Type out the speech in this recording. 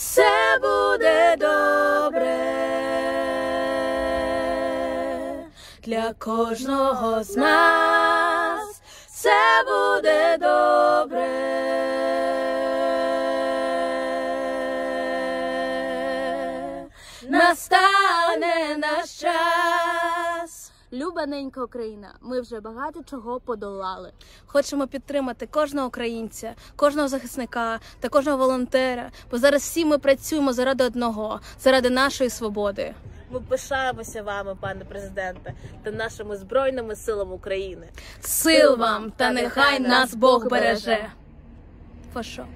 все буде добре. Для кожного з нас все буде добре. Настане час. Люба ненька Україна, ми вже багато чого подолали. Хочемо підтримати кожного українця, кожного захисника та кожного волонтера, бо зараз всі ми працюємо заради одного, заради нашої свободи. Ми пишаємося вами, пане президенте, та нашими збройними силами України. Сил вам та нехай нас Бог береже. Фашо.